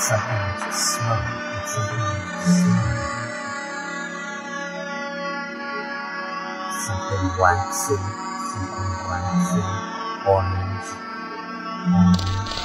something to smell, it's something to smell. Something waxy, something waxy, orange, orange,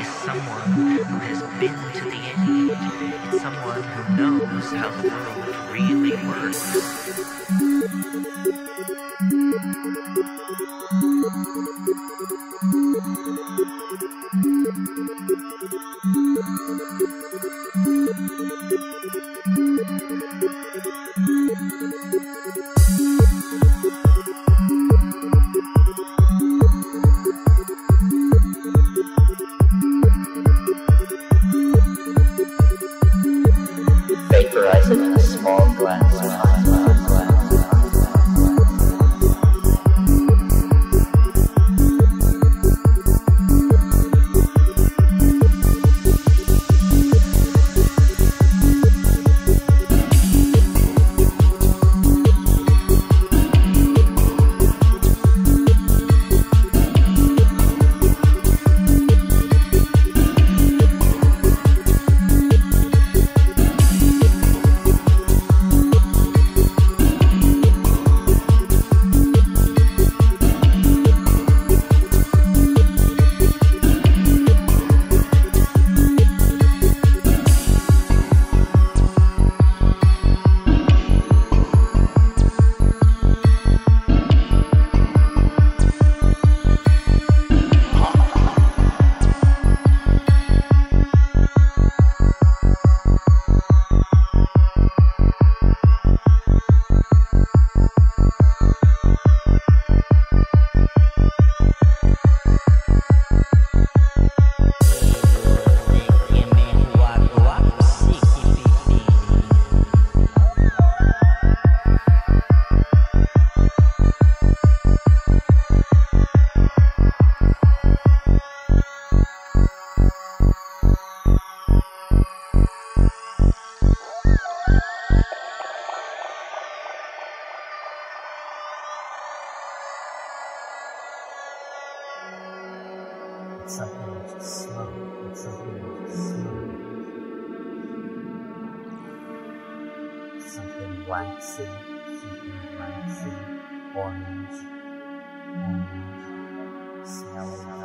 is someone who has been to the end. It's someone who knows how the world really works. It in a small glass. Something waxy. Something waxy. Orange. Orange. Smelling.